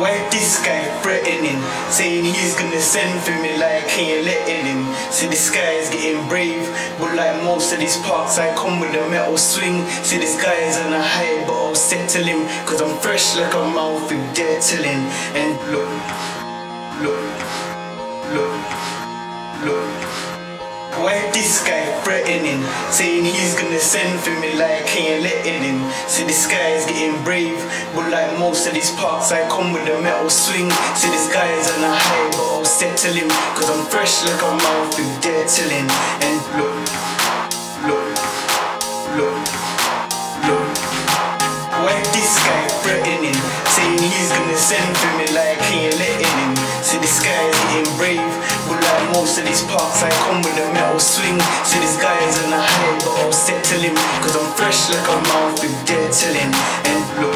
Why this guy threatening? Saying he's gonna send for me like he ain't letting him. See this guy is getting brave, but like most of these parks I come with a metal swing. See this guy is on a high, but I'll settle him. Cause I'm fresh like a mouth with dead tilling. And look, look, look, look. Why this guy threatening? Saying he's gonna send for me like he ain't letting him. See this guy is getting brave, but like most of these parks I come with a metal swing. See this guy is on a high, but I'll settle him. Cause I'm fresh like a mouth with dead. And look, this guy threatening? Saying he's gonna send for me like he ain't letting him. See this guy is getting brave, but like most of these parks I come with a metal swing. See this guy is on a high, but I'll settle him. Cause I'm fresh like a mouth with dead tilling. And look,